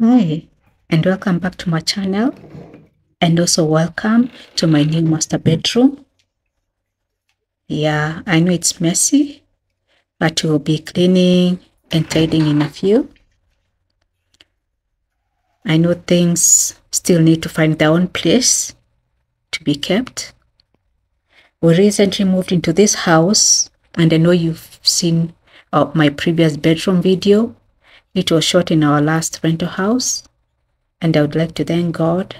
Hi, and welcome back to my channel, and also welcome to my new master bedroom. Yeah, I know it's messy, but we'll be cleaning and tidying in a few. I know things still need to find their own place to be kept. We recently moved into this house, and I know you've seen uh, my previous bedroom video. It was shot in our last rental house, and I would like to thank God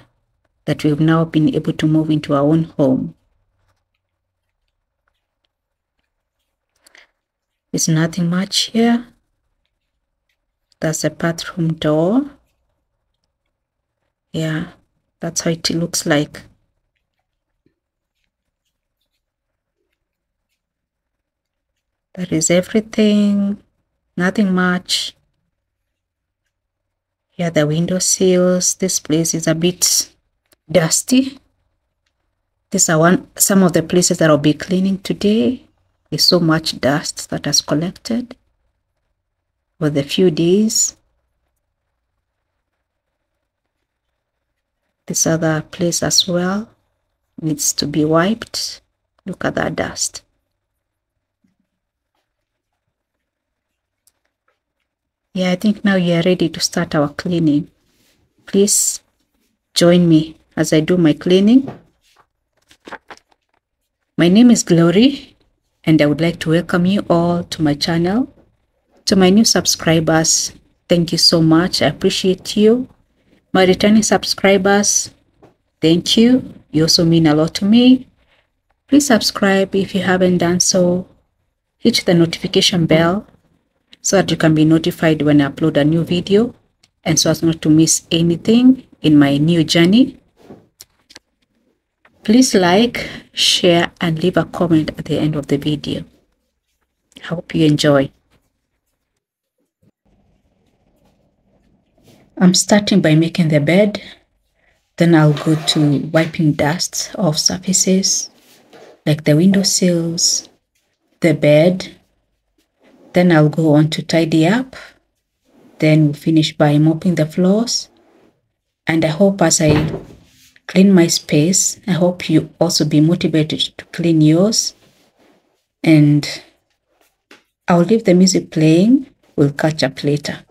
that we've now been able to move into our own home. There's nothing much here. That's a bathroom door. Yeah, that's how it looks like. That is everything. Nothing much. Here the window sills. This place is a bit dusty. These are one some of the places that I'll be cleaning today. There's so much dust that has collected for the few days. This other place as well needs to be wiped. Look at that dust. Yeah, I think now you are ready to start our cleaning. Please join me as I do my cleaning. My name is Glory, and I would like to welcome you all to my channel. To my new subscribers, thank you so much. I appreciate you. My returning subscribers, thank you. You also mean a lot to me. Please subscribe if you haven't done so. Hit the notification bell so that you can be notified when I upload a new video and so as not to miss anything in my new journey. Please like, share, and leave a comment at the end of the video. I hope you enjoy. I'm starting by making the bed. Then I'll go to wiping dust off surfaces like the window sills, the bed. Then I'll go on to tidy up. Then we'll finish by mopping the floors. And I hope as I clean my space, I hope you also be motivated to clean yours. And I'll leave the music playing. We'll catch up later.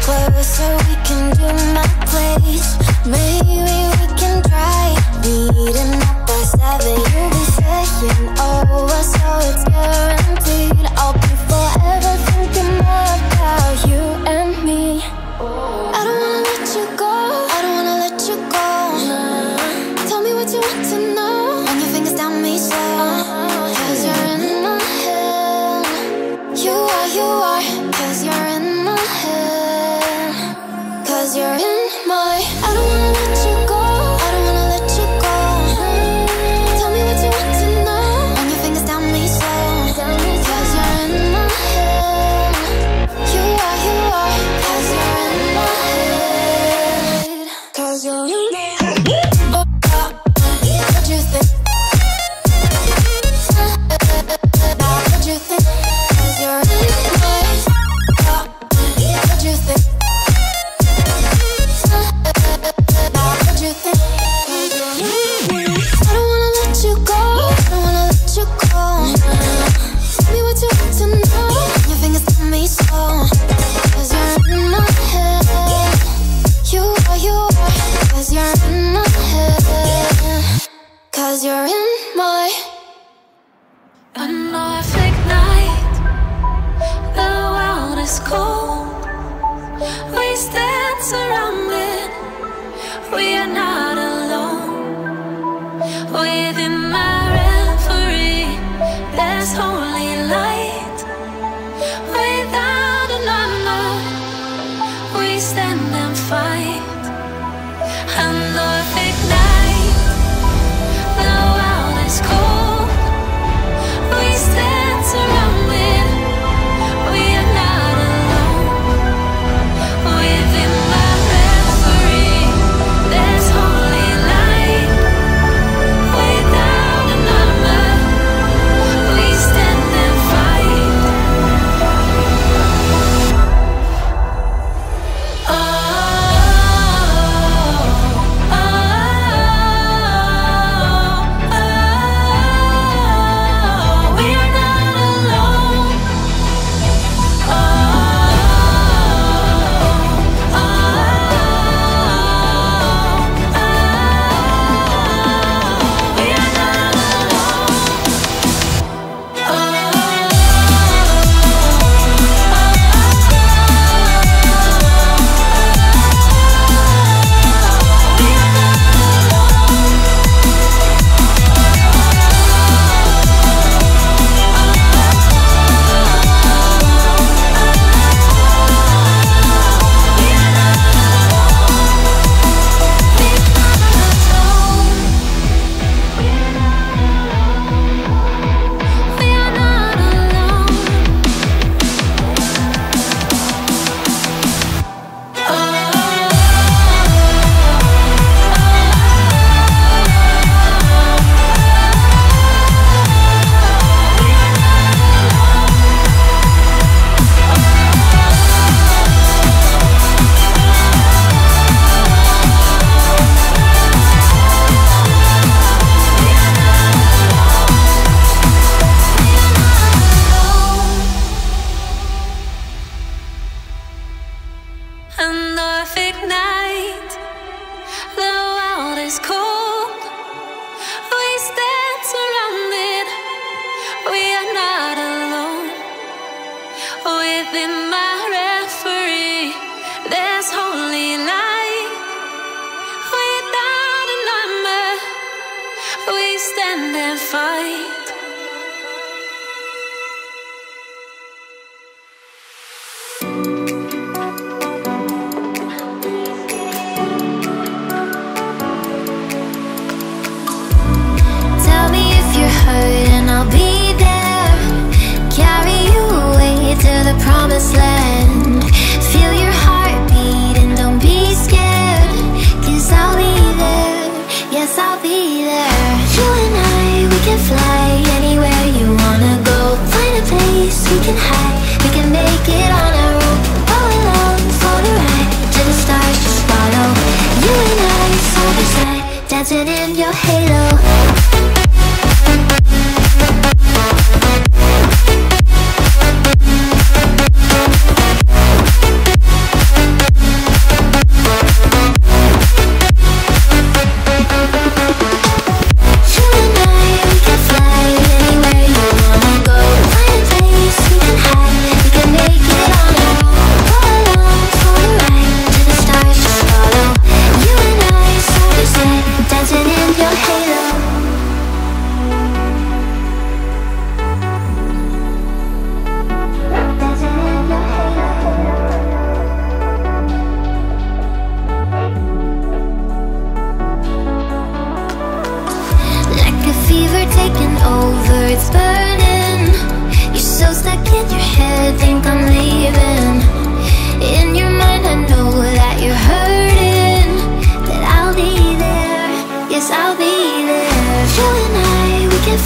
Closer? We can do my place. Maybe we can try meeting up by seven. You'll be saying oh, over, so it's guaranteed. I'll be forever thinking about you and me. I don't within my referee. There's holy light.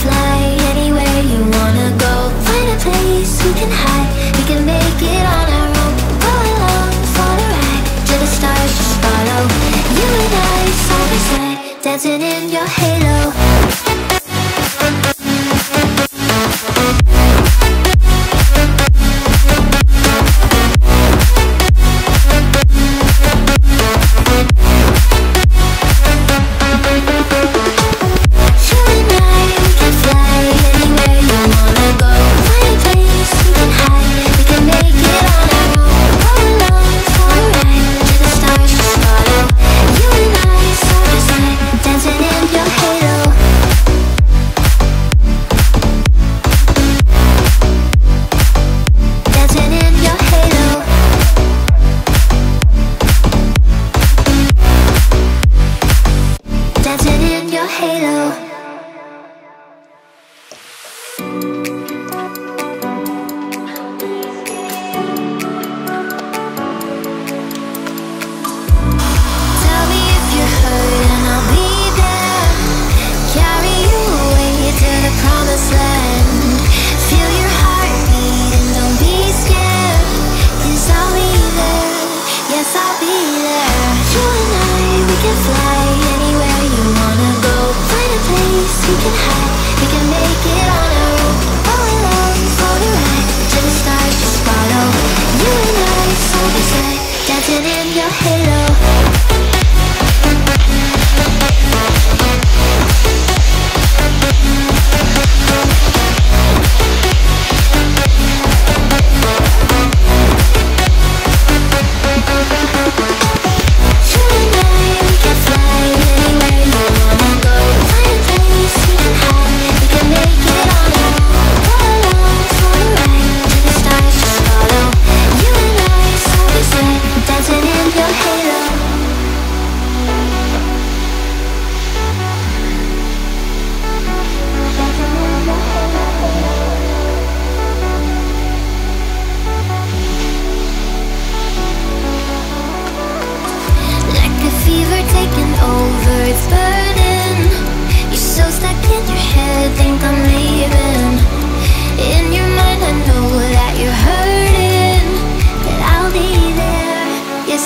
fly anywhere you wanna go. Find a place we can hide. We can make it on our own. Go along for ride the stars just follow. You and I Dancing in your head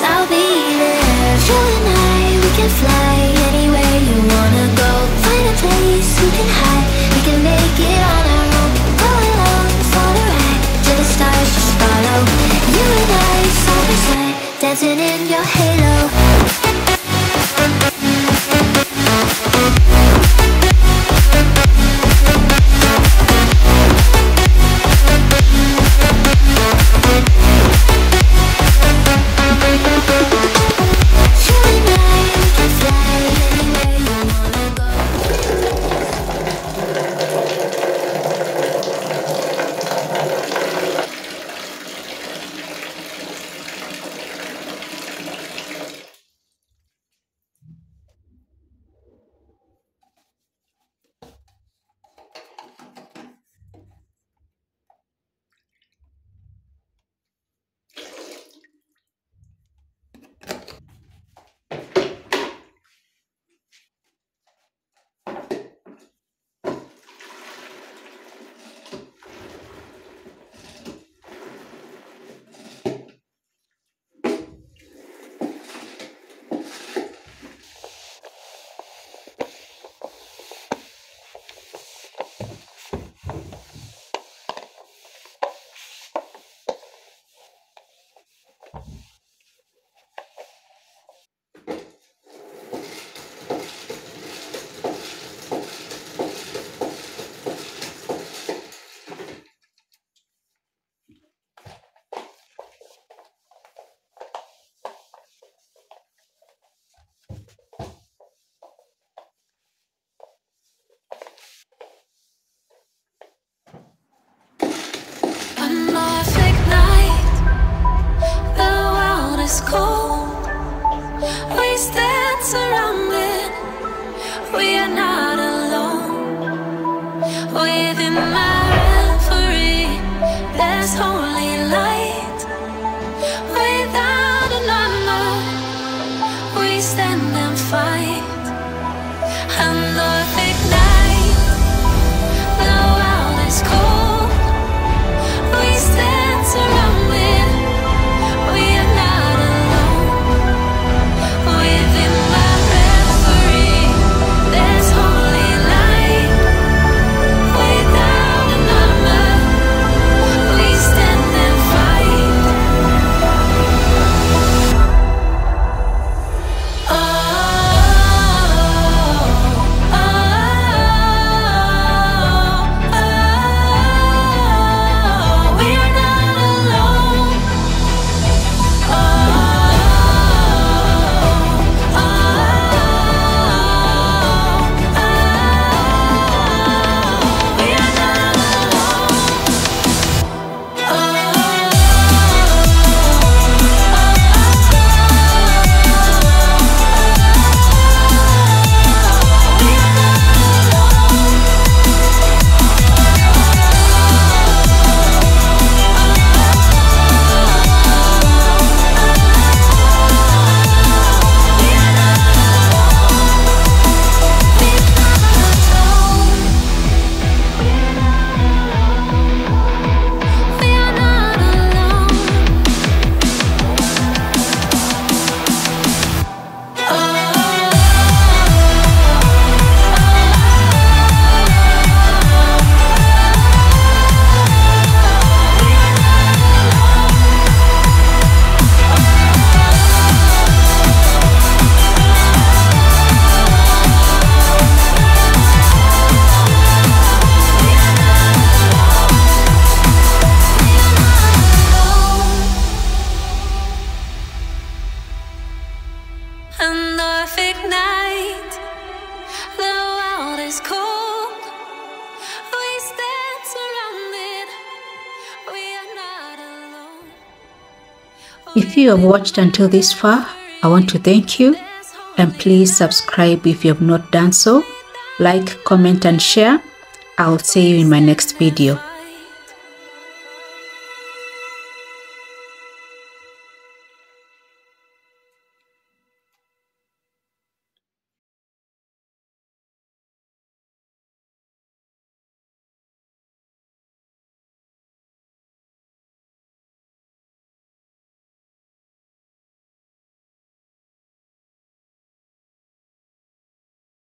I'll be there. You and I, we can fly anywhere you wanna go. Find a place we can hide, we can make it on our own. For the ride, to the stars just follow. You and I, side by side, dancing in your halo. Stand and you have watched until this far, I want to thank you and please subscribe if you have not done so. Like, comment, and share. I'll see you in my next video.